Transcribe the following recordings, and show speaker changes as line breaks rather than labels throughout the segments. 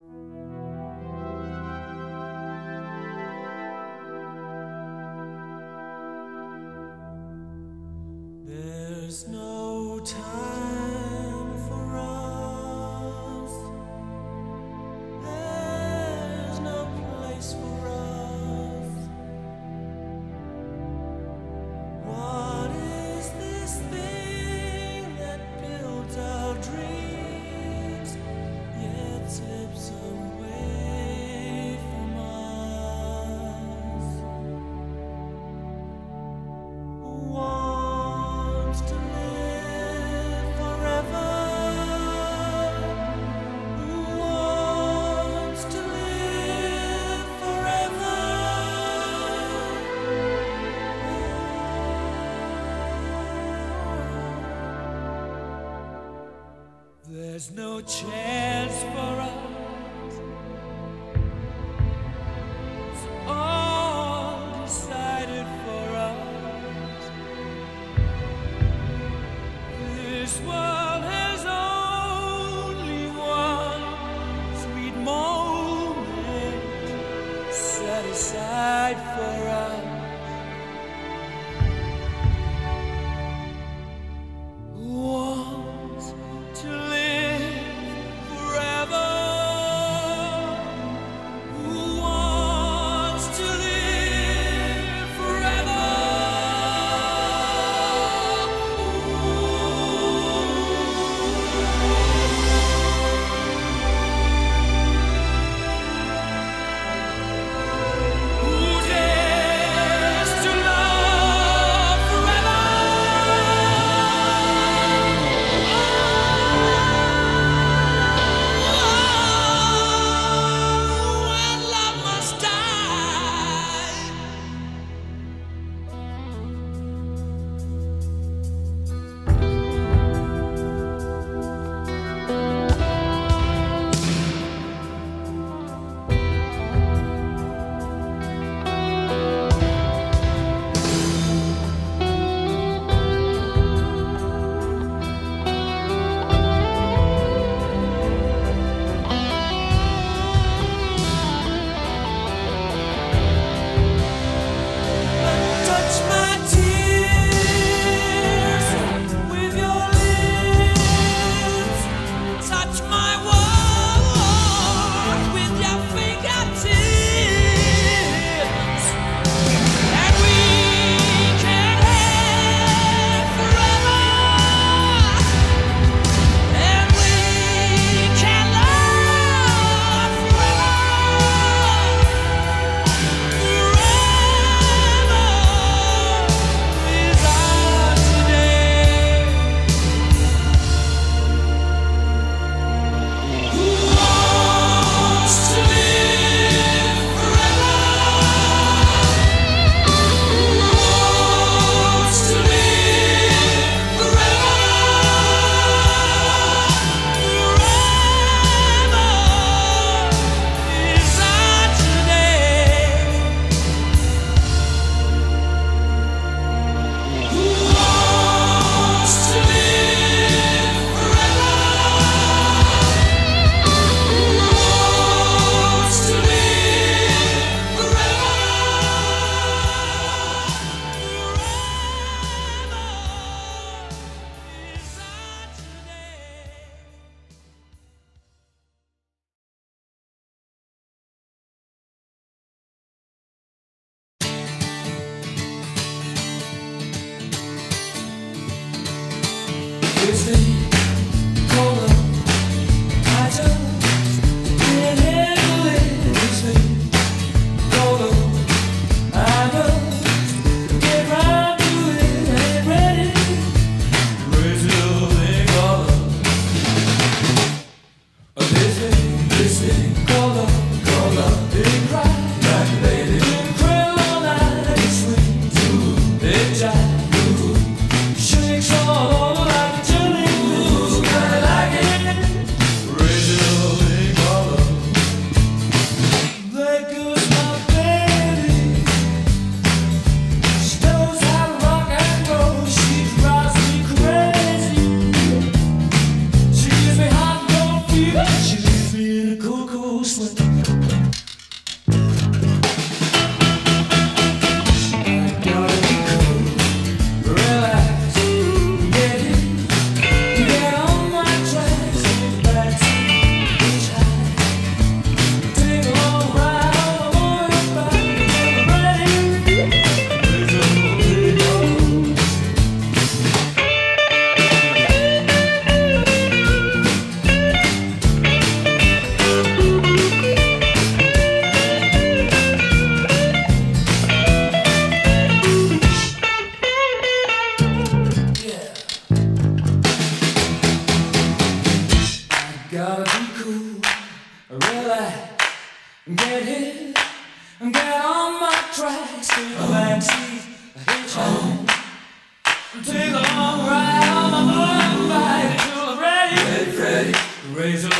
There's No chance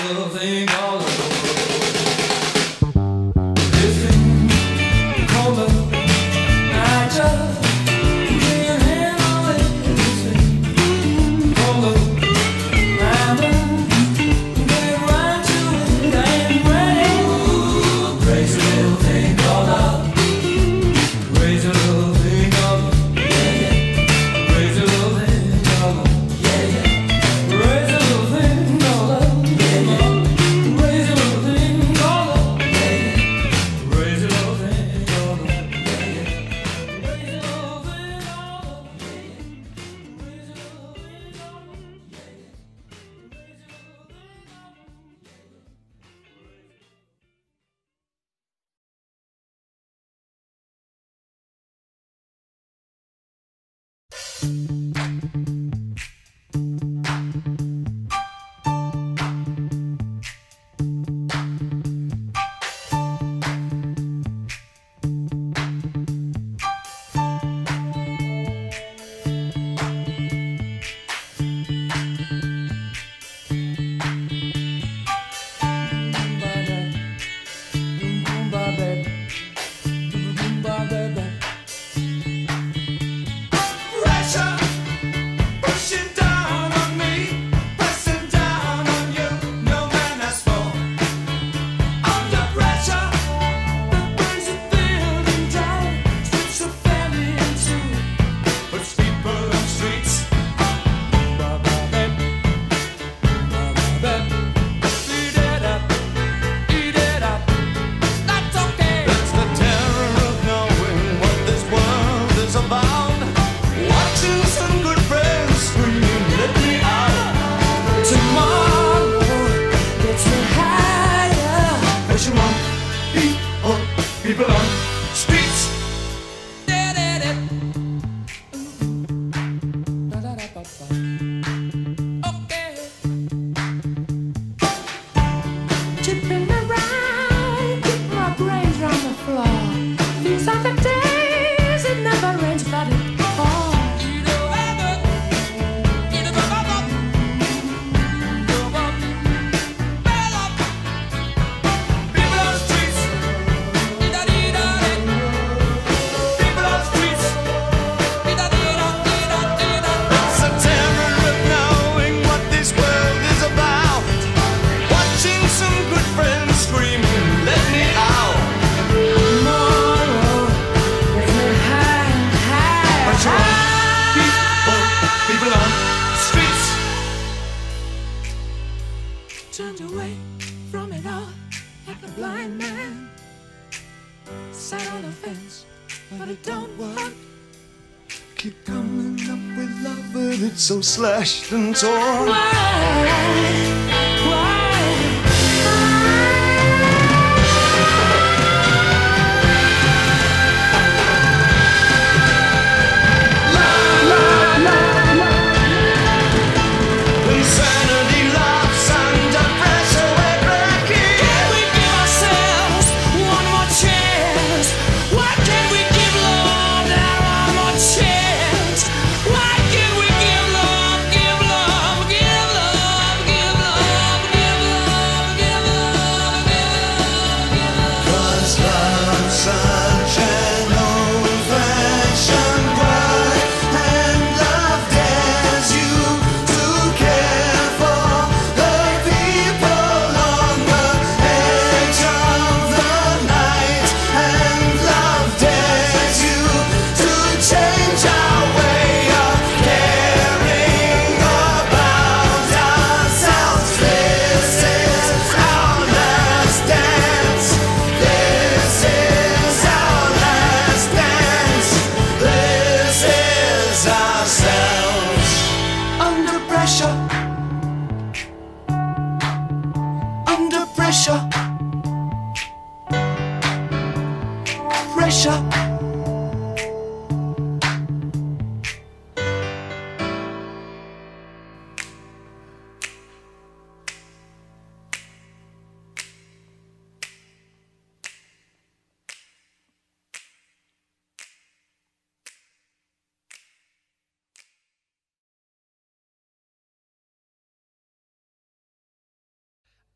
Little slashed and torn.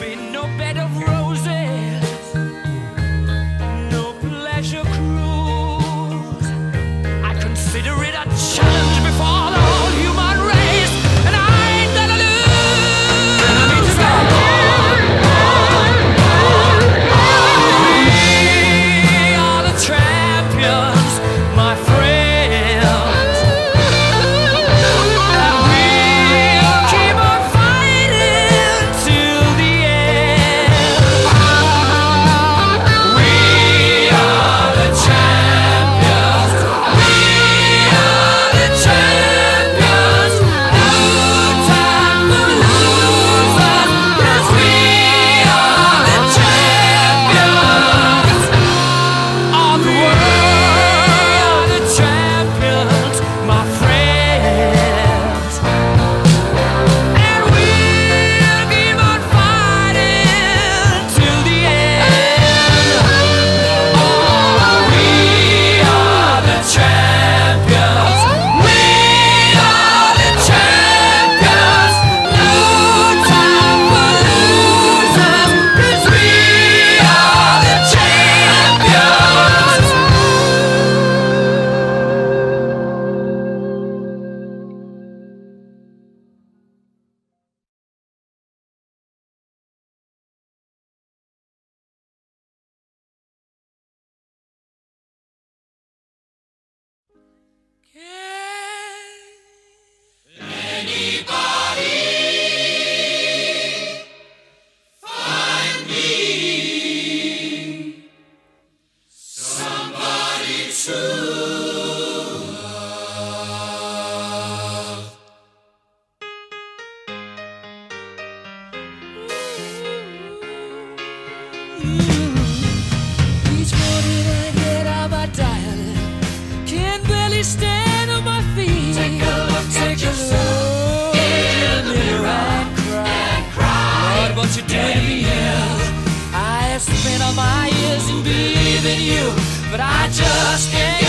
been my ears and believe in you, but I just can't.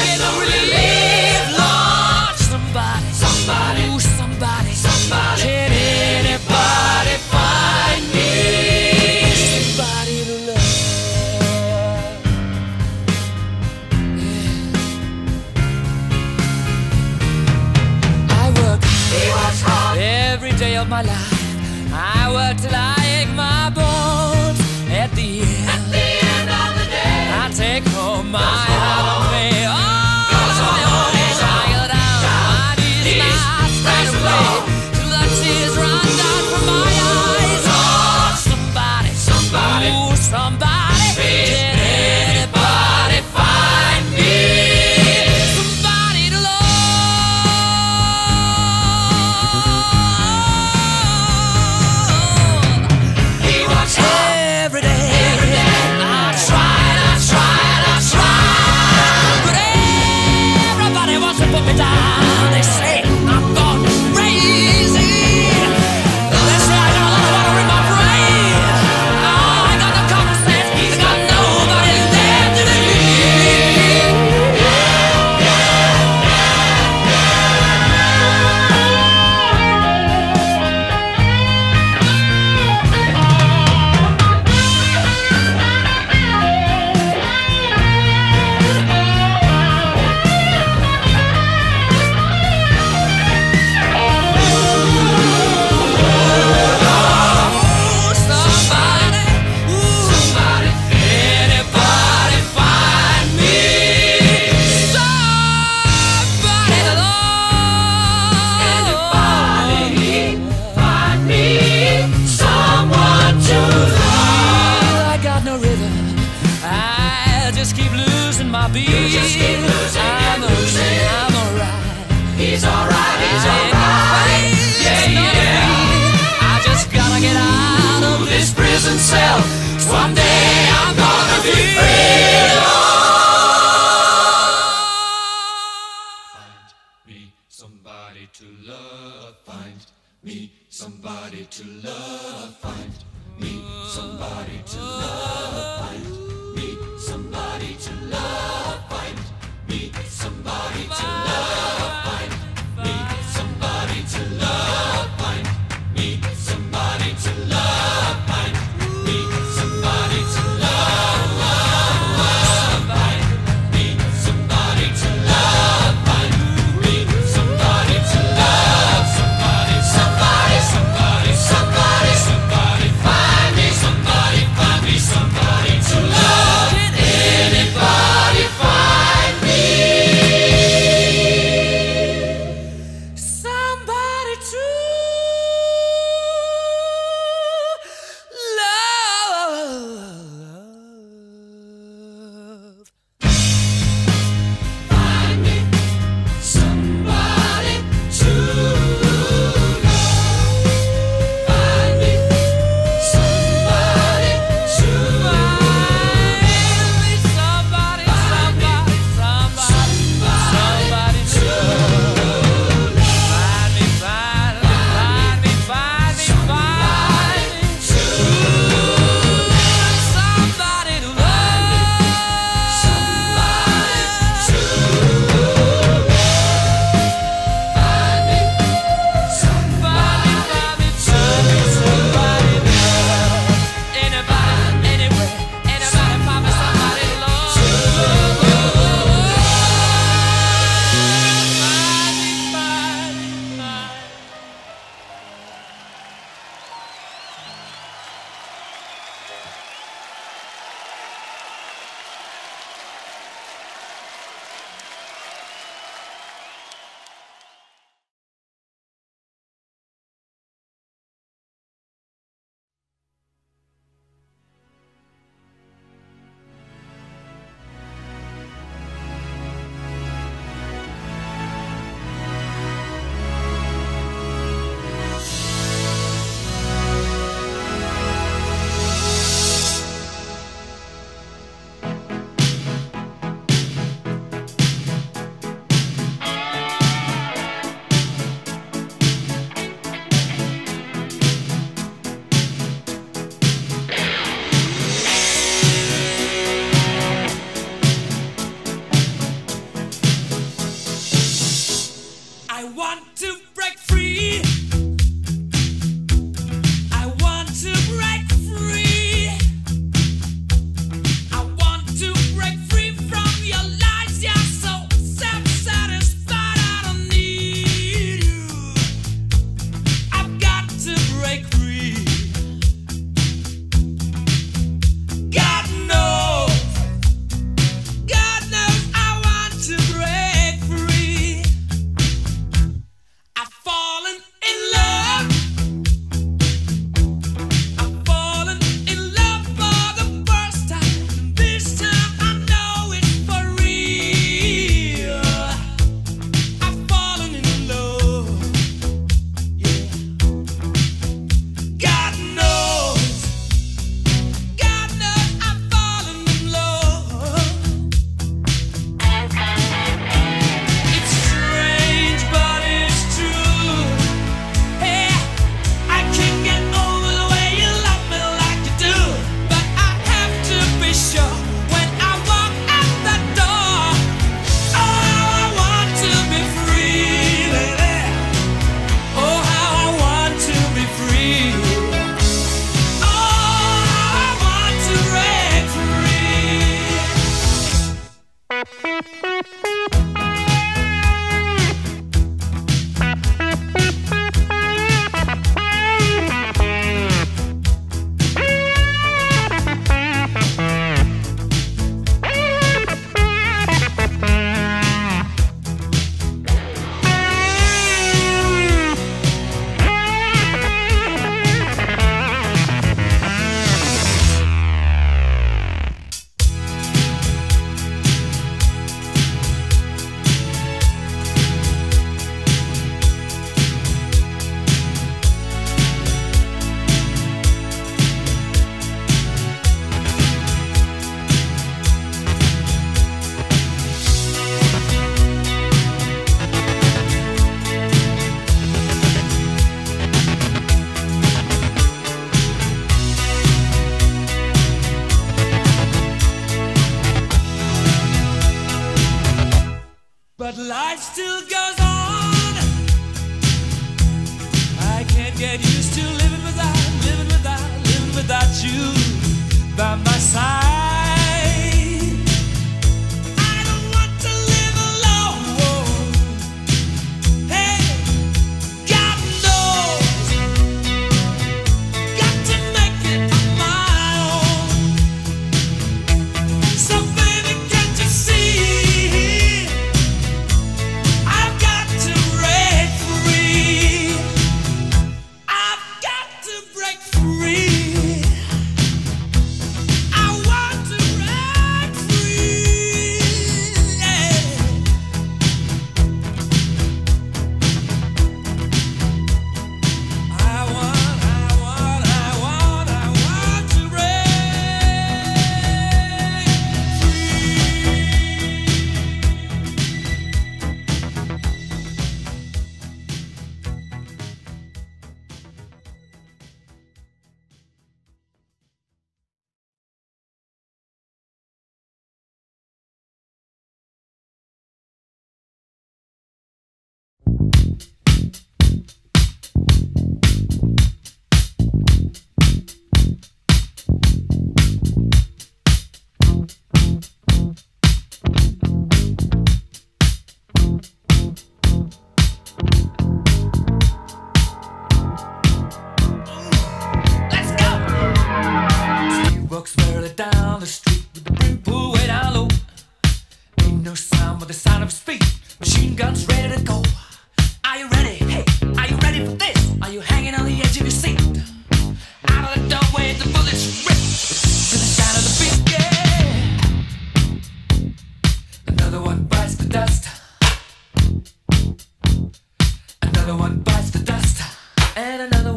To love.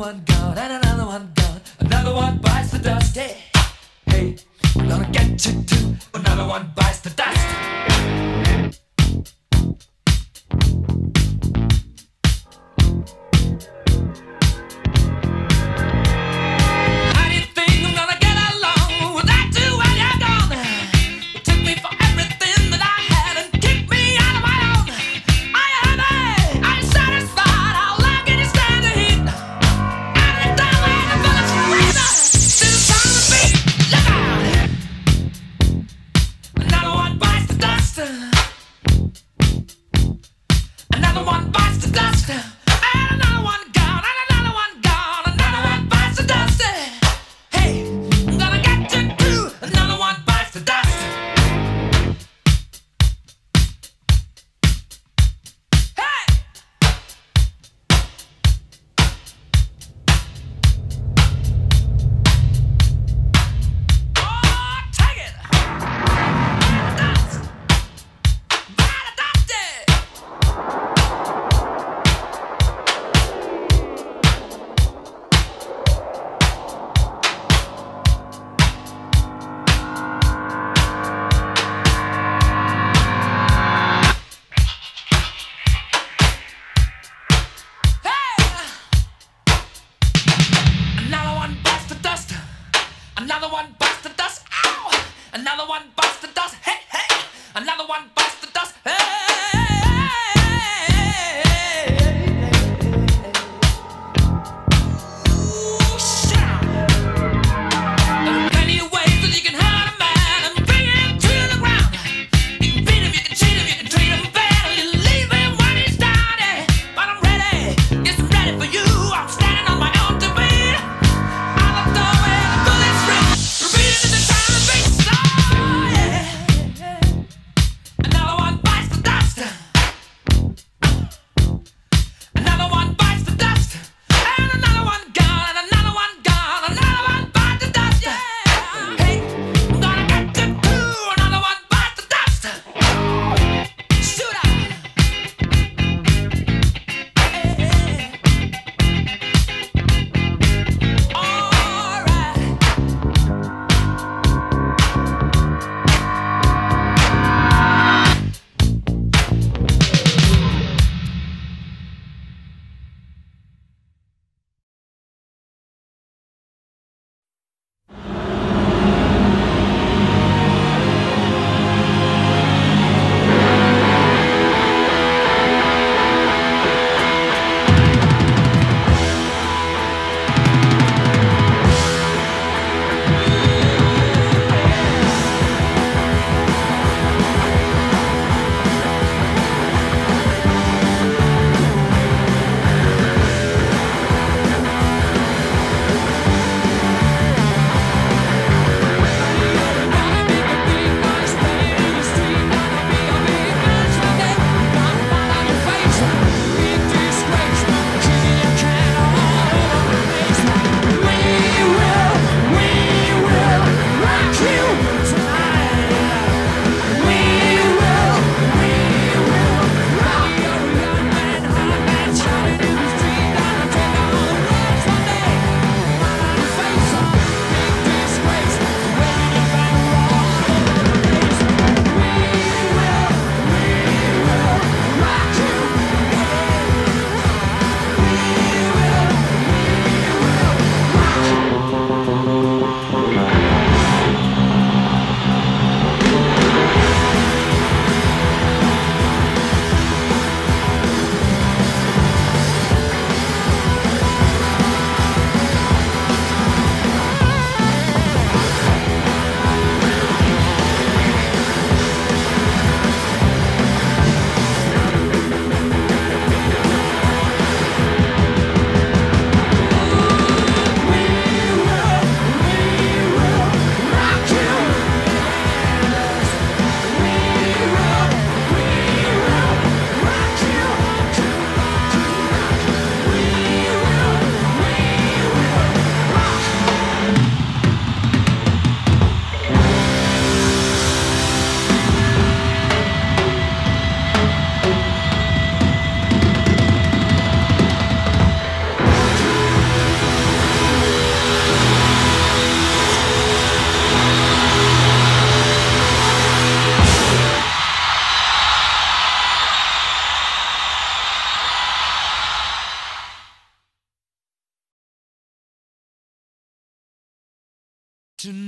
one gone, and another one gone. Another one bites the dust. Hey, hey, I'm gonna get you too. Another one bites the dust.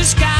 the sky.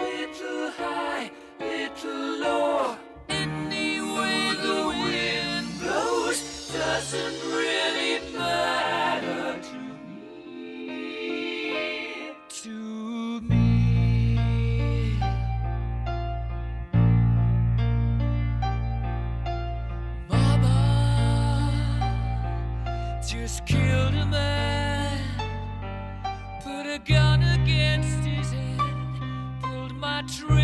little high, little low. Any way the wind blows doesn't really dream.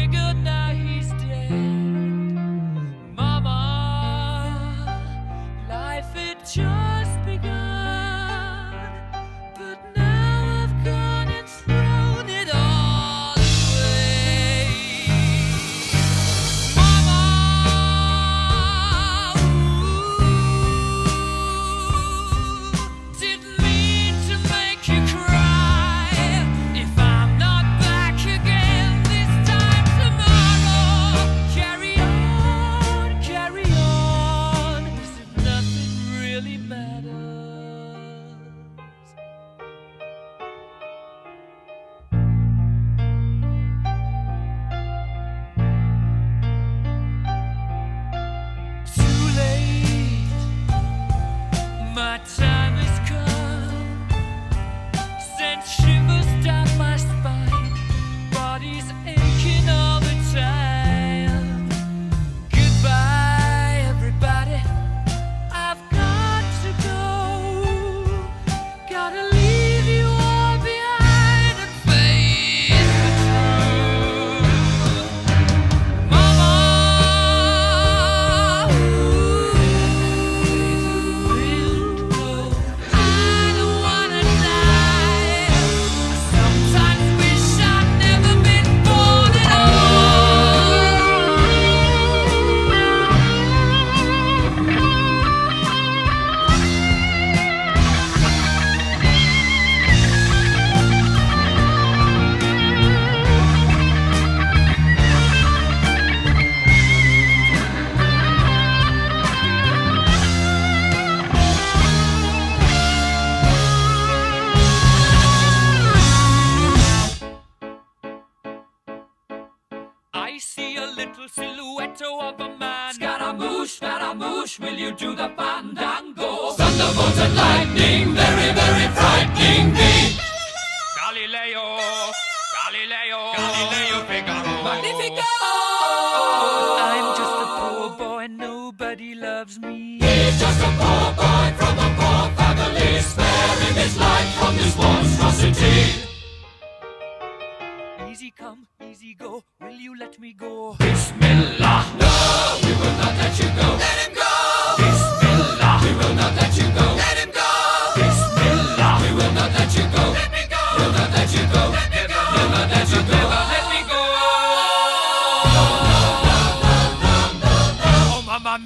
come, easy go. Will you let me go?
Bismillah, no, we will not let you go. Let